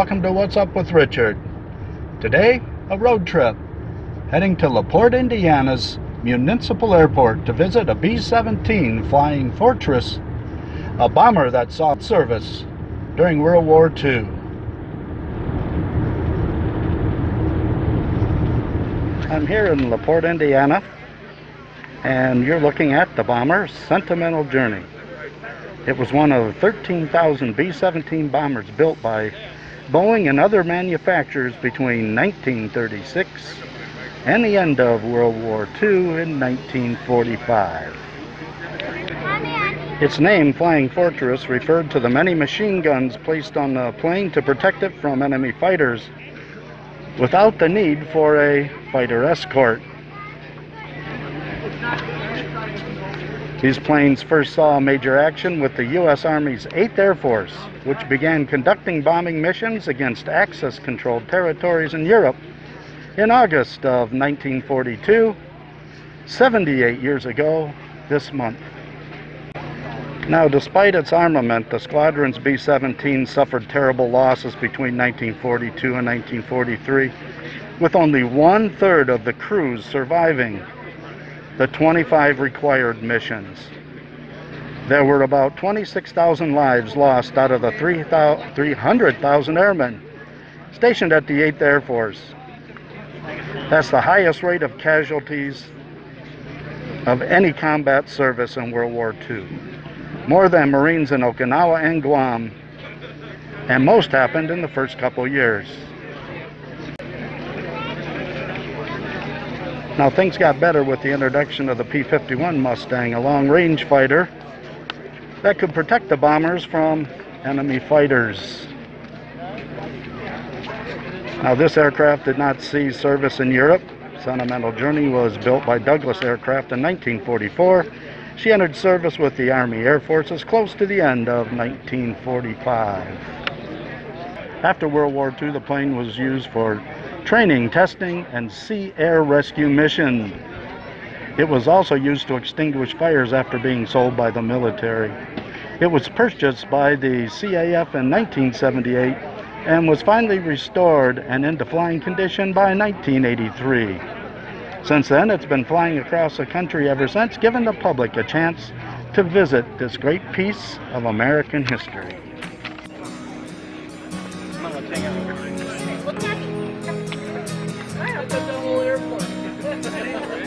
welcome to What's Up with Richard. Today, a road trip, heading to LaPorte, Indiana's Municipal Airport to visit a B-17 Flying Fortress, a bomber that saw service during World War II. I'm here in LaPorte, Indiana, and you're looking at the bomber Sentimental Journey. It was one of 13,000 B-17 bombers built by Boeing and other manufacturers between 1936 and the end of World War II in 1945. Its name, Flying Fortress, referred to the many machine guns placed on the plane to protect it from enemy fighters without the need for a fighter escort. These planes first saw major action with the U.S. Army's 8th Air Force, which began conducting bombing missions against Axis-controlled territories in Europe in August of 1942, 78 years ago this month. Now, despite its armament, the squadron's B-17 suffered terrible losses between 1942 and 1943, with only one-third of the crews surviving the 25 required missions. There were about 26,000 lives lost out of the 300,000 airmen stationed at the 8th Air Force. That's the highest rate of casualties of any combat service in World War II. More than Marines in Okinawa and Guam, and most happened in the first couple years. Now things got better with the introduction of the P-51 Mustang, a long-range fighter that could protect the bombers from enemy fighters. Now this aircraft did not see service in Europe. Sentimental Journey was built by Douglas Aircraft in 1944. She entered service with the Army Air Forces close to the end of 1945. After World War II, the plane was used for training, testing, and sea air rescue mission. It was also used to extinguish fires after being sold by the military. It was purchased by the CAF in 1978 and was finally restored and into flying condition by 1983. Since then, it's been flying across the country ever since, giving the public a chance to visit this great piece of American history. Airport.